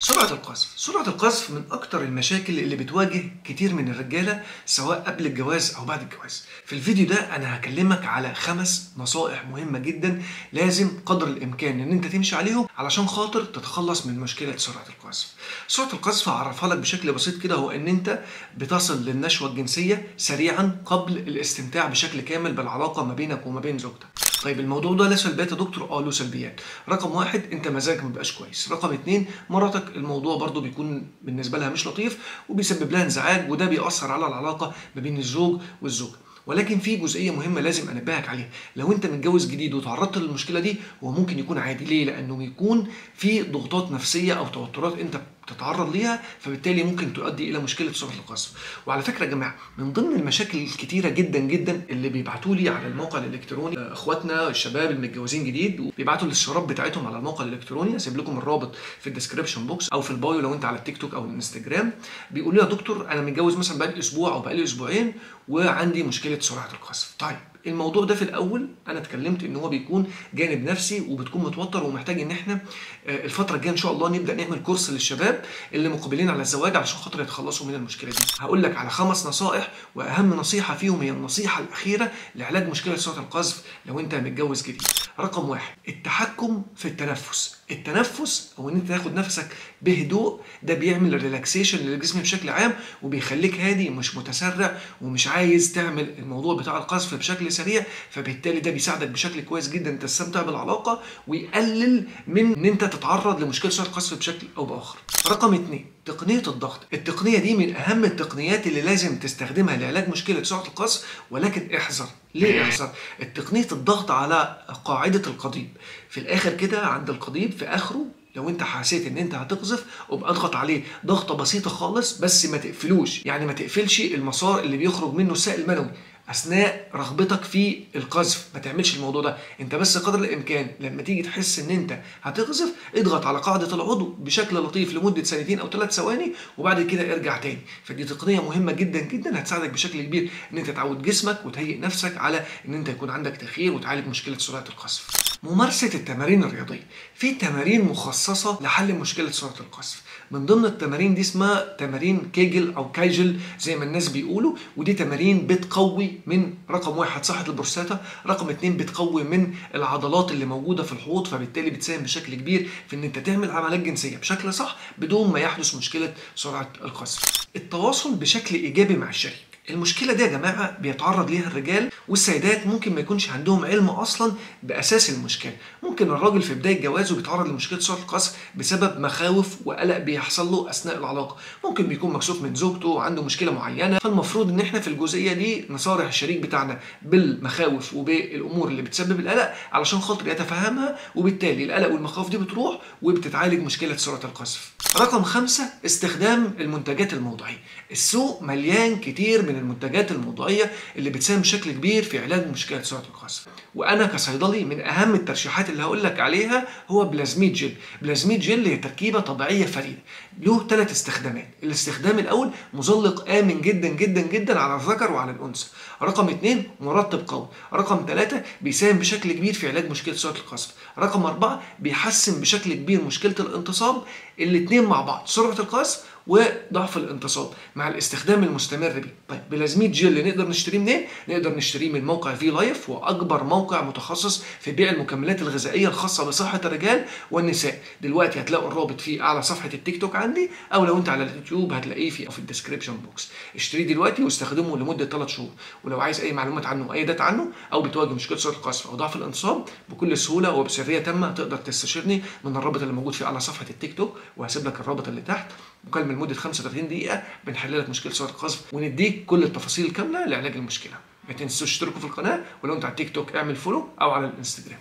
سرعة القذف. سرعة القذف من أكتر المشاكل اللي بتواجه كتير من الرجالة سواء قبل الجواز أو بعد الجواز. في الفيديو ده أنا هكلمك على خمس نصائح مهمة جدا لازم قدر الإمكان إن أنت تمشي عليهم علشان خاطر تتخلص من مشكلة سرعة القذف. سرعة القذف هعرفها لك بشكل بسيط كده هو إن أنت بتصل للنشوة الجنسية سريعا قبل الاستمتاع بشكل كامل بالعلاقة ما بينك وما بين زوجتك. طيب الموضوع ده له سلبيات يا دكتور؟ آه له سلبيات. رقم واحد أنت مزاجك ما بيبقاش كويس. رقم اتنين مراتك الموضوع برضو بيكون بالنسبة لها مش لطيف وبيسبب لها انزعاج وده بيأثر على العلاقة ما بين الزوج والزوجة. ولكن في جزئية مهمة لازم أنبهك عليها. لو أنت متجوز جديد وتعرضت للمشكلة دي هو ممكن يكون عادي. ليه؟ لأنه بيكون في ضغوطات نفسية أو توترات أنت تتعرض ليها فبالتالي ممكن تؤدي إلى مشكلة سرعه القذف وعلى فكرة يا جماعة من ضمن المشاكل الكتيرة جدا جدا اللي بيبعتوا لي على الموقع الإلكتروني إخواتنا الشباب المتجوزين جديد بيبعتوا الاستشارات بتاعتهم على الموقع الإلكتروني هسيب لكم الرابط في ال description box أو في ال bio لو أنت على التيك توك أو الإنستجرام. بيقولوا لي يا دكتور أنا متجوز مثلا بقالي أسبوع أو بقالي أسبوعين وعندي مشكلة سرعه القذف طيب الموضوع ده في الأول أنا اتكلمت إن هو بيكون جانب نفسي وبتكون متوتر ومحتاج إن إحنا الفترة الجاية إن شاء الله نبدأ نعمل كورس للشباب اللي مقبلين على الزواج علشان خاطر يتخلصوا من المشكلة دي. هقول لك على خمس نصائح وأهم نصيحة فيهم هي النصيحة الأخيرة لعلاج مشكلة سرعه القذف لو أنت متجوز جديد. رقم واحد التحكم في التنفس. التنفس أو إن أنت تاخد نفسك بهدوء ده بيعمل ريلاكسيشن للجسم بشكل عام وبيخليك هادي مش متسرع ومش عايز تعمل الموضوع بتاع القذف بشكل سريع فبالتالي ده بيساعدك بشكل كويس جدا تستمتع بالعلاقة ويقلل من إن أنت تتعرض لمشكلة سرعه القذف بشكل أو بآخر. رقم اثنين تقنية الضغط. التقنية دي من أهم التقنيات اللي لازم تستخدمها لعلاج مشكلة سرعة القذف ولكن احذر. ليه احذر؟ التقنية الضغط على قاعدة القضيب. في الآخر كده عند القضيب في آخره لو أنت حسيت إن أنت هتقذف ابقى أضغط عليه. ضغطة بسيطة خالص بس ما تقفلوش. يعني ما تقفلش المسار اللي بيخرج منه السائل المنوي. أثناء رغبتك في القذف. ما تعملش الموضوع ده. أنت بس قدر الإمكان لما تيجي تحس إن أنت هتقذف اضغط على قاعدة العضو بشكل لطيف لمدة ثانيتين أو ثلاث ثواني وبعد كده ارجع تاني. فدي تقنية مهمة جدا جدا هتساعدك بشكل كبير إن أنت تعود جسمك وتهيئ نفسك على إن أنت يكون عندك تأخير وتعالج مشكلة سرعة القذف. ممارسة التمارين الرياضية. في تمارين مخصصة لحل مشكلة سرعة القذف. من ضمن التمارين دي اسمها تمارين كيجل أو كايجل زي ما الناس بيقولوا ودي تمارين بتقوي من رقم واحد صحة البروستاتا رقم اتنين بتقوي من العضلات اللي موجودة في الحوض فبالتالي بتساهم بشكل كبير في إن أنت تعمل عمليات جنسية بشكل صح بدون ما يحدث مشكلة سرعة القذف. التواصل بشكل إيجابي مع الشريك. المشكلة دي يا جماعة بيتعرض ليها الرجال والسيدات ممكن ما يكونش عندهم علم أصلا بأساس المشكلة. ممكن الراجل في بداية جوازه بيتعرض لمشكلة سرعه القذف بسبب مخاوف وقلق بيحصل له أثناء العلاقة. ممكن بيكون مكسوف من زوجته وعنده مشكلة معينة. فالمفروض إن إحنا في الجزئية دي نصارح الشريك بتاعنا بالمخاوف وبالأمور اللي بتسبب القلق علشان خاطر يتفهمها وبالتالي القلق والمخاوف دي بتروح وبتتعالج مشكلة سرعه القذف رقم خمسة استخدام المنتجات الموضعية. السوق مليان كتير من المنتجات الموضعية اللي بتساهم بشكل كبير في علاج مشكلة سرعة القذف وأنا كصيدلي من أهم الترشيحات اللي هقول لك عليها هو بلازميد جل. بلازميد جل هي تركيبة طبيعية فريدة. له ثلاث استخدامات. الاستخدام الأول مزلق آمن جدا جدا جدا على الذكر وعلى الأنثى. رقم اثنين مرطب قوي. رقم ثلاثة بيساهم بشكل كبير في علاج مشكلة سرعة القذف رقم أربعة بيحسن بشكل كبير مشكلة الانتصاب. الاثنين مع بعض. سرعة القذف وضعف الانتصاب مع الاستخدام المستمر بيه. طيب بلازميد جل نقدر نشتريه منين؟ نقدر نشتريه من موقع في لايف واكبر موقع متخصص في بيع المكملات الغذائية الخاصة بصحة الرجال والنساء. دلوقتي هتلاقوا الرابط فيه على صفحة التيك توك عندي أو لو أنت على اليوتيوب هتلاقيه في في ال description box. اشتريه دلوقتي واستخدمه لمدة 3 شهور. ولو عايز أي معلومات عنه أي data عنه أو بتواجه مشكلة سرعه القذف أو ضعف الانتصاب بكل سهولة وبسرية تامة تقدر تستشيرني من الرابط اللي موجود فيه على صفحة التيك توك وهسيب لك الرابط اللي تحت. مكالمه لمده 35 دقيقة بنحل لك مشكلة سرعه القذف ونديك كل التفاصيل الكاملة لعلاج المشكلة. ما تنسوش تشتركوا في القناة ولو انت على التيك توك اعمل فولو أو على الإنستجرام.